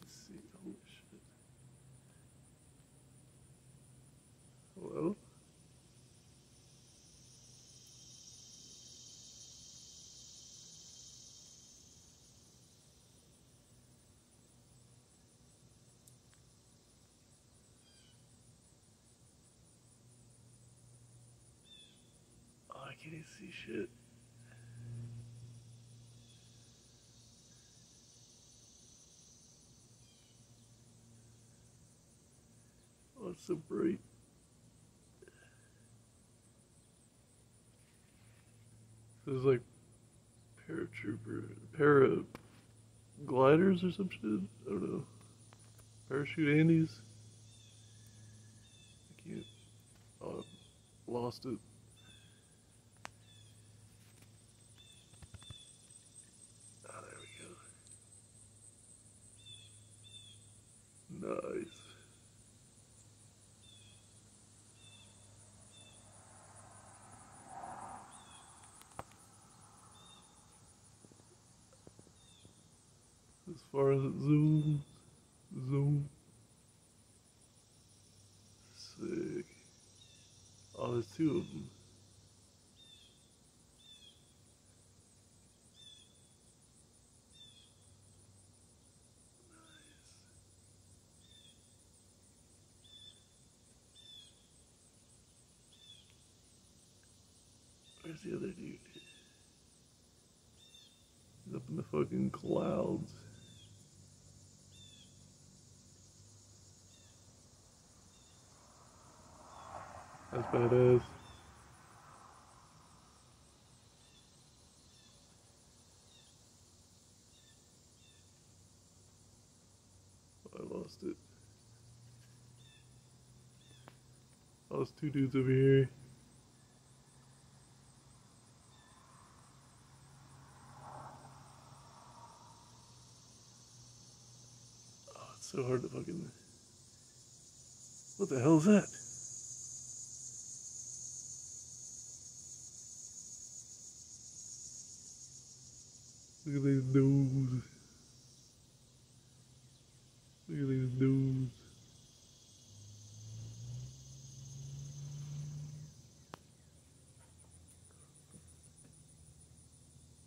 Let's see. Holy shit. Hello? I can't even see shit. It's so bright. This is like paratrooper, para gliders or some shit. I don't know. Parachute Andes. I can't. Oh, lost it. As far as it zooms, zoom. Sick. Oh, there's two of them. Where's the other dude? He's up in the fucking clouds. That's badass. I lost it. There's two dudes over here. Oh, it's so hard to fucking. What the hell is that? Look at these dudes. Look at these dudes.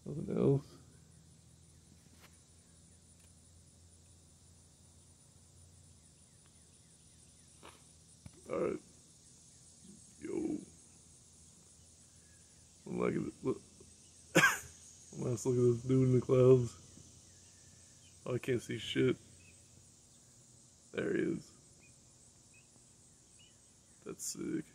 Nothing else. Alright. Yo. I'm liking it. Look. Let's look at this dude in the clouds. Oh, I can't see shit. There he is. That's sick.